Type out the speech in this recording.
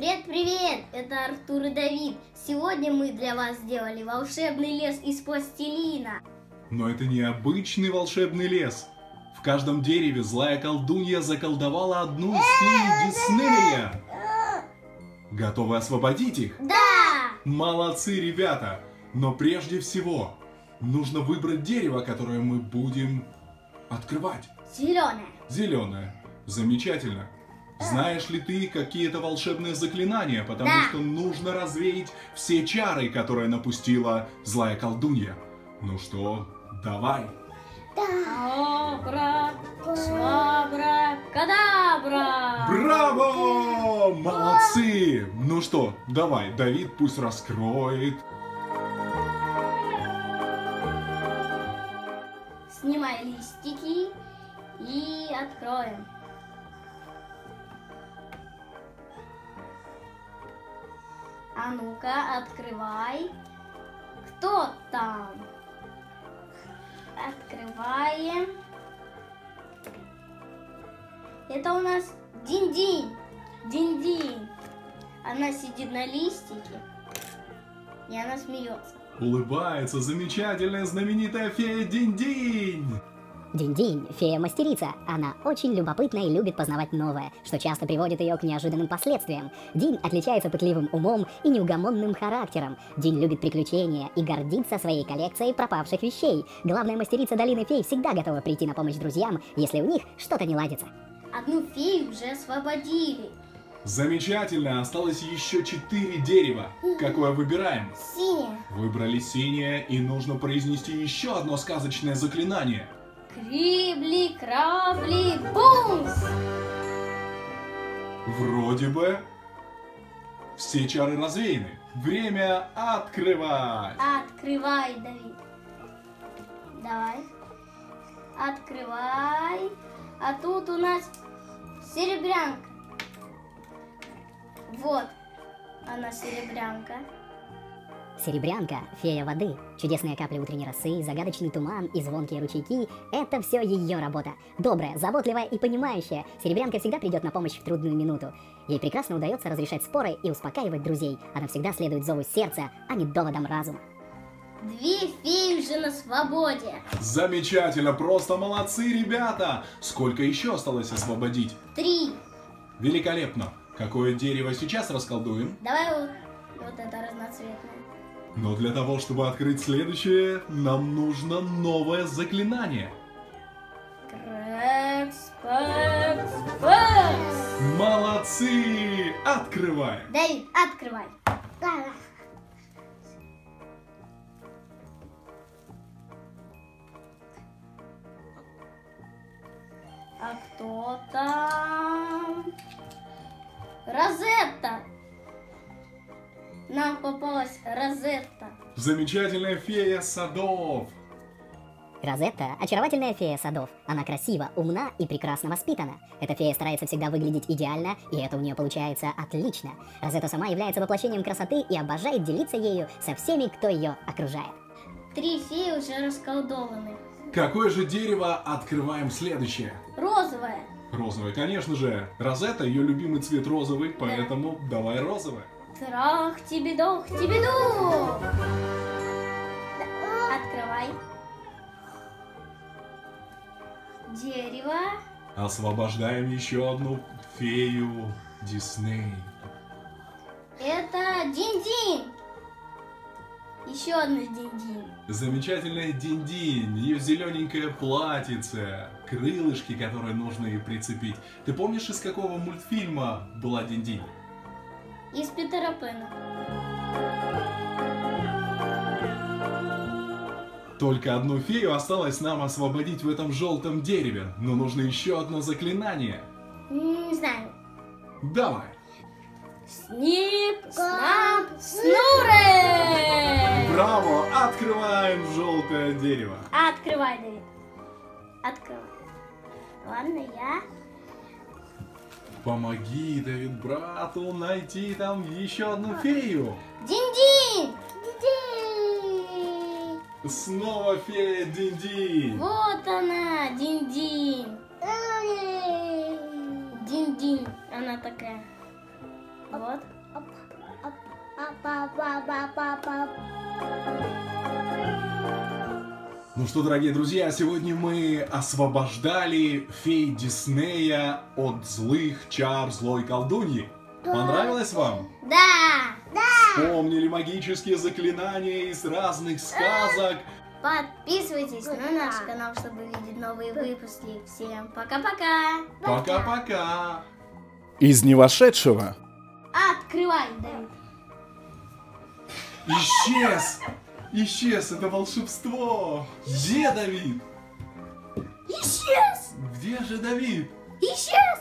Привет-привет! Это Артур и Давид. Сегодня мы для вас сделали волшебный лес из пластилина. Но это не обычный волшебный лес. В каждом дереве злая колдунья заколдовала одну из фей Диснея. Готовы освободить их? Да! Молодцы, ребята! Но прежде всего, нужно выбрать дерево, которое мы будем открывать. Зеленая. Зеленое. Замечательно. Знаешь ли ты какие-то волшебные заклинания, потому Да. что нужно развеять все чары, которые напустила злая колдунья. Ну что, давай. Абра, швабра, кадабра! Браво! Молодцы! Ну что, давай, Давид пусть раскроет. Снимай листики и откроем. А ну-ка, открывай. Кто там? Открываем. Это у нас Динь-Динь. Динь-Динь. Она сидит на листике, и она смеется. Улыбается замечательная знаменитая фея Динь-Динь. Динь-Динь, фея-мастерица. Она очень любопытна и любит познавать новое, что часто приводит ее к неожиданным последствиям. Динь отличается пытливым умом и неугомонным характером. Динь любит приключения и гордится своей коллекцией пропавших вещей. Главная мастерица долины фей всегда готова прийти на помощь друзьям, если у них что-то не ладится. Одну фею уже освободили. Замечательно, осталось еще четыре дерева. Какое выбираем? Синяя. Выбрали синее, и нужно произнести еще одно сказочное заклинание. Крибли, крабли, бумс! Вроде бы все чары развеяны. Время открывать. Открывай, Давид. Давай. Открывай. А тут у нас серебрянка. Вот. Она серебрянка. Серебрянка, фея воды, чудесные капли утренней росы, загадочный туман и звонкие ручейки – это все ее работа. Добрая, заботливая и понимающая, Серебрянка всегда придет на помощь в трудную минуту. Ей прекрасно удается разрешать споры и успокаивать друзей. Она всегда следует зову сердца, а не доводам разума. Две феи уже на свободе. Замечательно, просто молодцы, ребята! Сколько еще осталось освободить? Три. Великолепно! Какое дерево сейчас расколдуем? Давай вот, вот это разноцветное. Но для того, чтобы открыть следующее, нам нужно новое заклинание. Крэкс, пэкс, пэкс. Молодцы! Открываем! Давид, открывай. А кто там? Розетта! Нам попалась Розетта. Замечательная фея садов! Розетта – очаровательная фея садов. Она красива, умна и прекрасно воспитана. Эта фея старается всегда выглядеть идеально, и это у нее получается отлично. Розетта сама является воплощением красоты и обожает делиться ею со всеми, кто ее окружает. Три феи уже расколдованы. Какое же дерево открываем следующее? Розовая. Розовое, конечно же. Розетта, ее любимый цвет розовый, поэтому давай розовое. Трах, тебе дох, тебе дух. Открывай. Дерево. Освобождаем еще одну фею Дисней. Это Динь-Динь. Еще одна Динь-Динь. Замечательная Динь-Динь, ее зелененькое платьице, крылышки, которые нужно ей прицепить. Ты помнишь, из какого мультфильма была Динь-Динь? Из Питера Пэна. Только одну фею осталось нам освободить в этом желтом дереве, но нужно еще одно заклинание. Не знаю. Давай! Снип, снап, снуре! Браво! Открываем желтое дерево. Открывай, Давид. Открывай. Ладно, я. Помоги, Давид, брату найти там еще одну фею. Динь-Динь! Снова фея Динь-Динь. Вот она, Динь-Динь. Динь-Динь. Она такая. Вот. Ну что, дорогие друзья, сегодня мы освобождали фей Диснея от злых чар злой колдуньи. Понравилось вам? Да! Помнили магические заклинания из разных сказок? Подписывайтесь на наш канал, чтобы видеть новые выпуски. Всем пока-пока! Пока-пока! Из невошедшего Открывай, Давид. Исчез! Исчез! Это волшебство! Где Давид? Исчез! Где же Давид? Исчез!